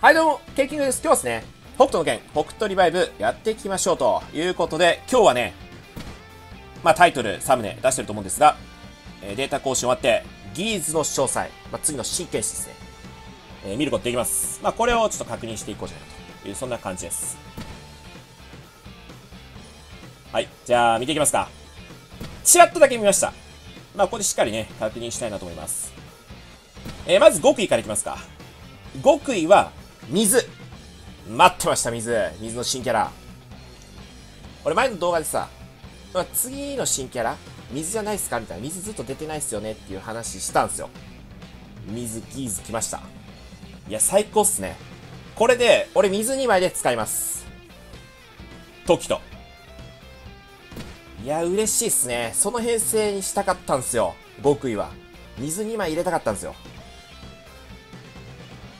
はいどうも、ケイキングです。今日はですね、北斗の剣、北斗リバイブやっていきましょうということで、今日はね、まあタイトル、サムネ出してると思うんですが、えデータ更新終わって、ギーズの詳細、まあ、次の真剣士ですね、えー、見ることできます。まあこれをちょっと確認していこうじゃないかという、そんな感じです。はい、じゃあ見ていきますか。ちらっとだけ見ました。まあここでしっかりね、確認したいなと思います。えー、まず極意からいきますか。極意は、水待ってました、水。水の新キャラ。俺前の動画でさ、次の新キャラ水じゃないっすかみたいな。水ずっと出てないっすよねっていう話したんすよ。水ギーズ来ました。いや、最高っすね。これで、俺水2枚で使います。時と。いや、嬉しいっすね。その編成にしたかったんすよ。極意は。水2枚入れたかったんすよ。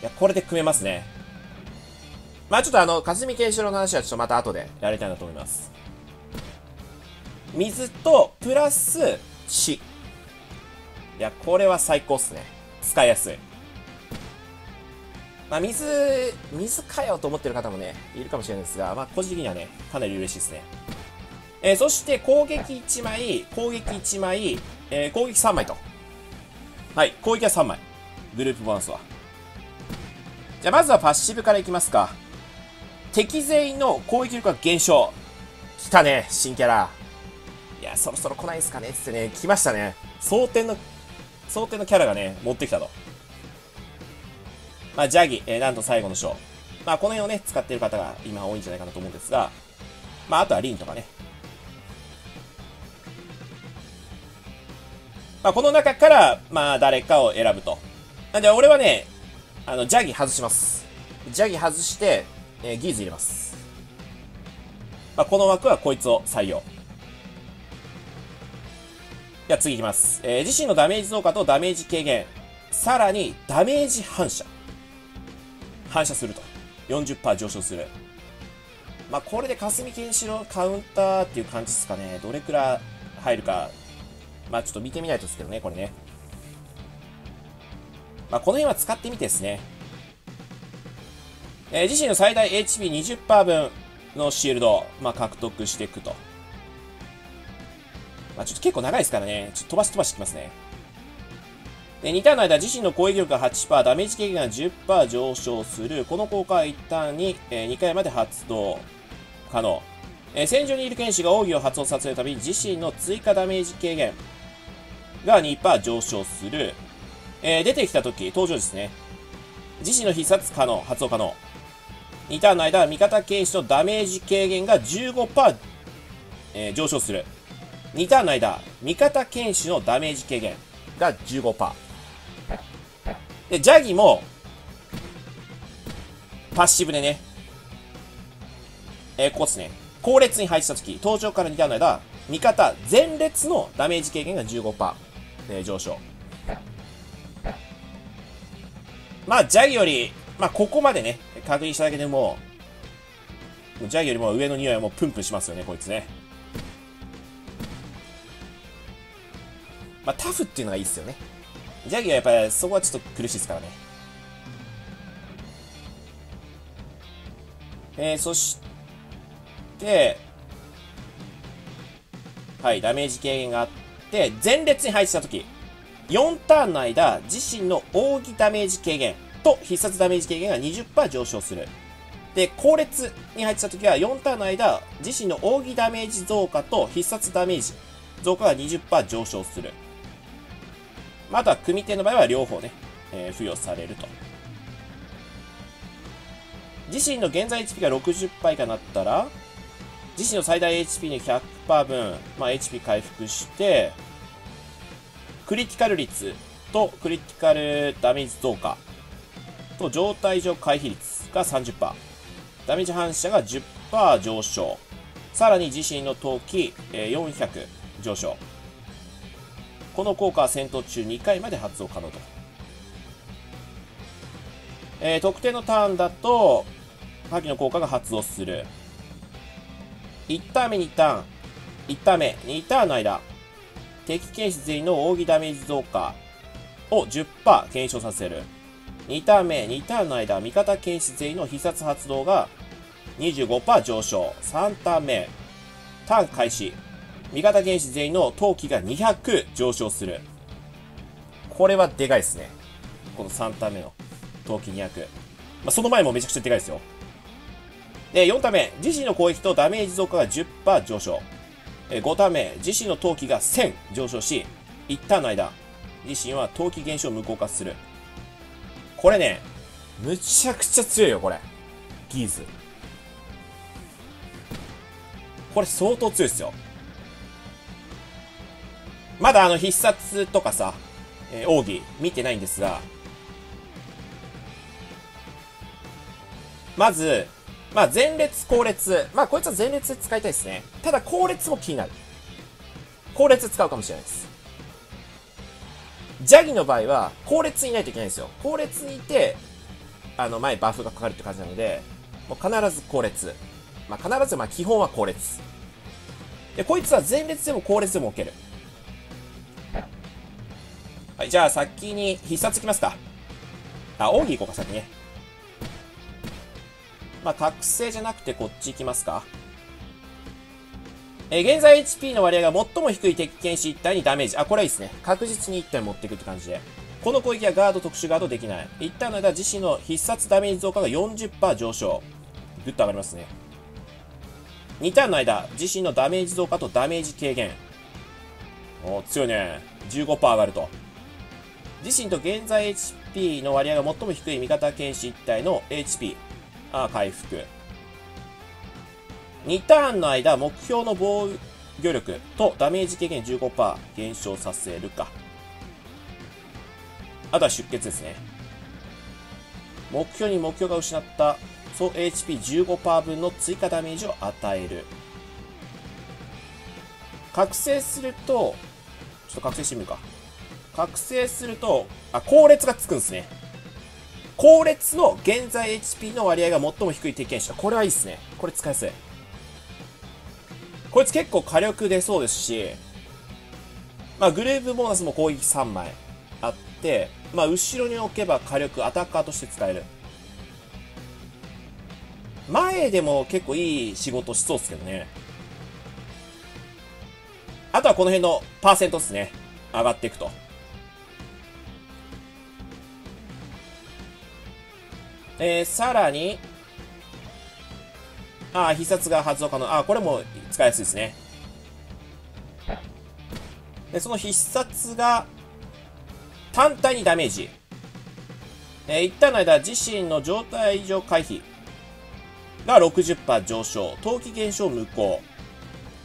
いや、これで組めますね。まあちょっとあの、霞慶四郎の話はちょっとまた後でやりたいなと思います。水と、プラス、死。いや、これは最高っすね。使いやすい。まあ水、水かよと思ってる方もね、いるかもしれないですが、まあ個人的にはね、かなり嬉しいですね。えー、そして攻撃1枚、攻撃1枚、えー、攻撃3枚と。はい、攻撃は3枚。グループボーナスは。じゃあまずはパッシブからいきますか。敵全員の攻撃力が減少。来たね、新キャラ。いや、そろそろ来ないですかねってね、来ましたね。蒼天の、蒼天のキャラがね、持ってきたと。まあ、ジャギ、えー、なんと最後の章。まあ、この辺をね、使ってる方が今多いんじゃないかなと思うんですが、まあ、あとはリンとかね。まあ、この中から、まあ、誰かを選ぶと。なんで、俺はね、あの、ジャギ外します。ジャギ外して、えー、ギーズ入れます。まあ、この枠はこいつを採用。では次いきます。えー、自身のダメージ増加とダメージ軽減。さらに、ダメージ反射。反射すると。40%上昇する。まあ、これで霞剣士のカウンターっていう感じですかね。どれくらい入るか。まあ、ちょっと見てみないとですけどね、これね。まあ、この辺は使ってみてですね。えー、自身の最大 HP20% 分のシールド、まあ、獲得していくと。まあ、ちょっと結構長いですからね。ちょっと飛ばし飛ばしてきますね。で、2ターンの間、自身の攻撃力が8%、ダメージ軽減が10%上昇する。この効果は一旦に、えー、2回まで発動可能。えー、戦場にいる剣士が奥義を発動させるたびに自身の追加ダメージ軽減が2%上昇する。えー、出てきた時、登場ですね。自身の必殺可能、発動可能。2ターンの間、味方剣士のダメージ軽減が15%、えー、上昇する。2ターンの間、味方剣士のダメージ軽減が15%。で、ジャギも、パッシブでね、えー、ここですね。後列に配置したとき、登場から2ターンの間、味方前列のダメージ軽減が15%、えー、上昇。まあ、ジャギより、まあ、ここまでね、確認しただけでもう、ジャギよりも上の匂いはもうプンプンしますよね、こいつね。まあ、タフっていうのがいいっすよね。ジャギはやっぱりそこはちょっと苦しいですからね。えー、そして、はい、ダメージ軽減があって、前列に配置したとき、4ターンの間、自身の扇ダメージ軽減、と必殺ダメージ軽減が20%上昇する。で、後列に入ってた時は4ターンの間、自身の扇ダメージ増加と必殺ダメージ増加が20%上昇する。まあ、あとは組手の場合は両方ね、えー、付与されると。自身の現在 HP が60%以下になったら、自身の最大 HP の100%分、まあ、HP 回復して、クリティカル率とクリティカルダメージ増加と状態上回避率が30%。ダメージ反射が10%上昇。さらに自身の投機400上昇。この効果は戦闘中2回まで発動可能と。えー、特定のターンだと、破棄の効果が発動する。1ターン目2ターン、1ターン目2ターンの間、敵剣士全員の扇ダメージ増加を10%減少させる。2ターン目、2ターンの間、味方検出全員の必殺発動が25%上昇。3ターン目、ターン開始。味方原子全員の陶器が200上昇する。これはでかいですね。この3ターン目の陶器200。まあ、その前もめちゃくちゃでかいですよ。で、4ターン目、自身の攻撃とダメージ増加が10%上昇。5ターン目、自身の陶器が1000上昇し、1ターンの間、自身は陶器減少を無効化する。これね、むちゃくちゃ強いよ、これ。ギーズ。これ相当強いですよ。まだあの必殺とかさ、えー、奥義見てないんですが、まず、まあ前列後列。まあこいつは前列使いたいですね。ただ後列も気になる。後列使うかもしれないです。ジャギの場合は後列にいないといけないんですよ。後列にいて、あの前バフがかかるって感じなので、もう必ず後列。まあ必ず、まあ基本は後列。で、こいつは前列でも後列でも置ける。はい、じゃあ先に必殺いきますか。あ、奥義行こうか、先ね。まあ、覚醒じゃなくてこっち行きますか。えー、現在 HP の割合が最も低い敵剣士1体にダメージ。あ、これはいいですね。確実に1体持っていくって感じで。この攻撃はガード、特殊ガードできない。1体の間、自身の必殺ダメージ増加が40%上昇。ぐっと上がりますね。2ターンの間、自身のダメージ増加とダメージ軽減。お強いね。15%上がると。自身と現在 HP の割合が最も低い味方剣士1体の HP、あ回復。2ターンの間、目標の防御力とダメージ軽減15%減少させるか。あとは出血ですね。目標に目標が失った総 HP15% 分の追加ダメージを与える。覚醒すると、ちょっと覚醒してみるか。覚醒すると、あ、後列がつくんですね。後列の現在 HP の割合が最も低い敵剣士。これはいいっすね。これ使いやすい。こいつ結構火力出そうですし、まあ、グレーブボーナスも攻撃3枚あって、まあ、後ろに置けば火力、アタッカーとして使える。前でも結構いい仕事しそうっすけどね。あとはこの辺のパーセントっすね。上がっていくと。えー、さらに、ああ、必殺が発動可能。ああ、これも使いやすいですね。で、その必殺が、単体にダメージ。えー、一旦の間、自身の状態異常回避が60%上昇。冬季減少無効。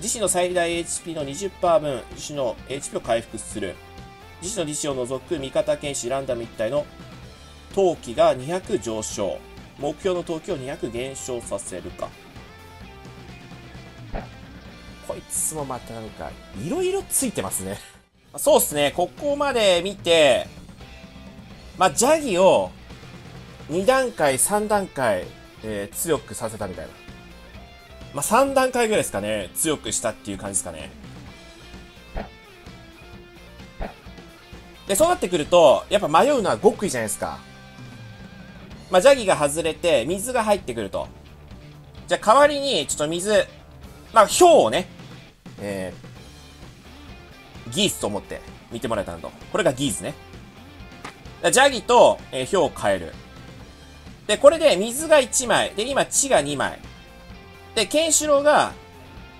自身の最大 HP の20%分、自身の HP を回復する。自身の自身を除く味方剣士ランダム一体の陶器が200上昇。目標の陶器を200減少させるか。こいつもまたなんか、いろいろついてますね。そうっすね。ここまで見て、まあ、ジャギを2段階、3段階、えー、強くさせたみたいな。まあ、3段階ぐらいですかね。強くしたっていう感じですかね。で、そうなってくると、やっぱ迷うのは極意じゃないですか。まあ、ジャギが外れて、水が入ってくると。じゃあ、代わりに、ちょっと水、まあ、氷をね、えー、ギースと思って見てもらえたらと。これがギースね。ジャギと、えー、氷を変える。で、これで水が1枚。で、今、血が2枚。で、ケンシロウが、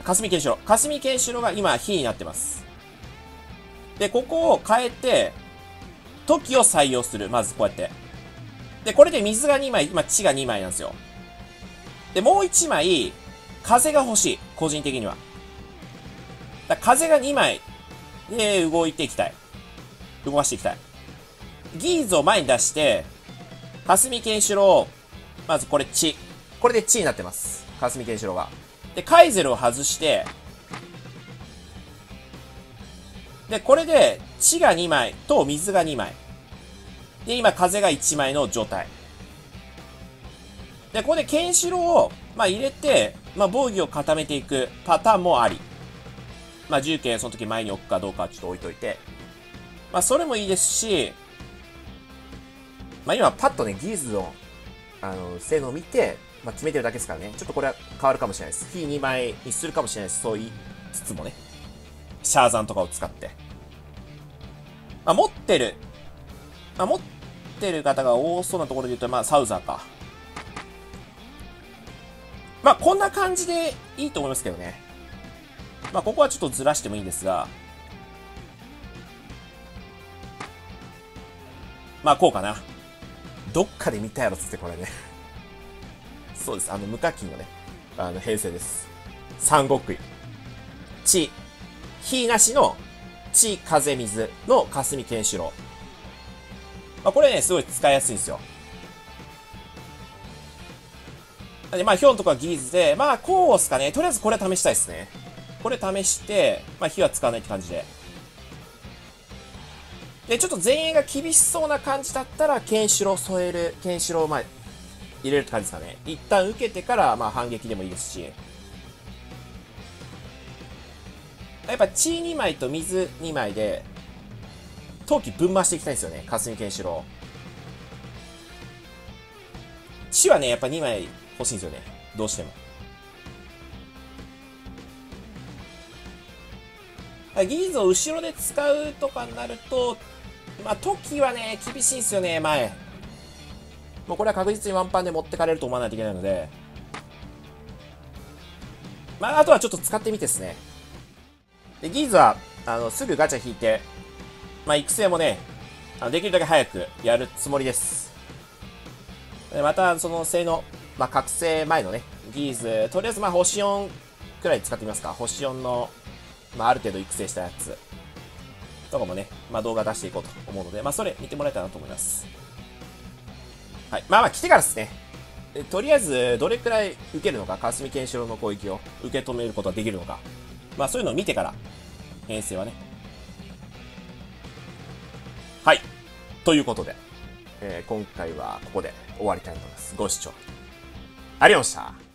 霞ケンシロウ。霞ケンシロウが今、火になってます。で、ここを変えて、時を採用する。まずこうやって。で、これで水が2枚、今血が2枚なんですよ。で、もう1枚、風が欲しい。個人的には。だ風が2枚で動いていきたい。動かしていきたい。ギーズを前に出して、霞ケンシロウ、まずこれ血。これで血になってます。霞ケンシロウが。で、カイゼルを外して、で、これで血が2枚と水が2枚。で、今、風が1枚の状態。で、ここでケンシロウを、まあ、入れて、まあ、防御を固めていくパターンもあり。まあ、重剣その時前に置くかどうかちょっと置いといて。まあ、それもいいですし、まあ今パッとね、ギーズの、あの、性能を見て、まあ決めてるだけですからね。ちょっとこれは変わるかもしれないです。非2枚にするかもしれないです。そう言いつつもね。シャーザンとかを使って。まあ持ってる、まあ持ってる方が多そうなところで言うと、まあサウザーか。まあこんな感じでいいと思いますけどね。まあここはちょっとずらしてもいいんですが、まあこうかな。どっかで見たやろっつってこれね。そうです。あの無課金のね、あの編成です。三国位。地、火なしの地、風、水の霞剣士郎。まあこれね、すごい使いやすいんですよ。で、まあ、ヒョンとかギーズで、まあ、こうっすかね。とりあえずこれ試したいですね。これ試して、まあ、火は使わないって感じで。で、ちょっと前衛が厳しそうな感じだったら、ケンシロウ添える、ケンシロウ、まあ、入れるって感じですかね。一旦受けてから、まあ、反撃でもいいですし。やっぱ血2枚と水2枚で、陶器ぶん回していきたいんですよね。霞ケンシロウ。血はね、やっぱ2枚欲しいんですよね。どうしても。ギーズを後ろで使うとかになると、まあ、時はね、厳しいですよね、前。もうこれは確実にワンパンで持ってかれると思わないといけないので、まあ、あとはちょっと使ってみてですね。で、ギーズは、あの、すぐガチャ引いて、まあ、育成もね、あのできるだけ早くやるつもりです。で、また、その性能、まあ、覚醒前のね、ギーズ、とりあえずまあ、星4くらい使ってみますか。星4の、まあ、ある程度育成したやつ。とかもね、まあ、動画出していこうと思うので、まあ、それ見てもらえたらなと思います。はい。まあまあ、来てからですね。とりあえず、どれくらい受けるのか、霞ケンシロの攻撃を受け止めることができるのか。まあ、そういうのを見てから、編成はね。はい。ということで、えー、今回はここで終わりたいと思います。ご視聴ありがとうございました。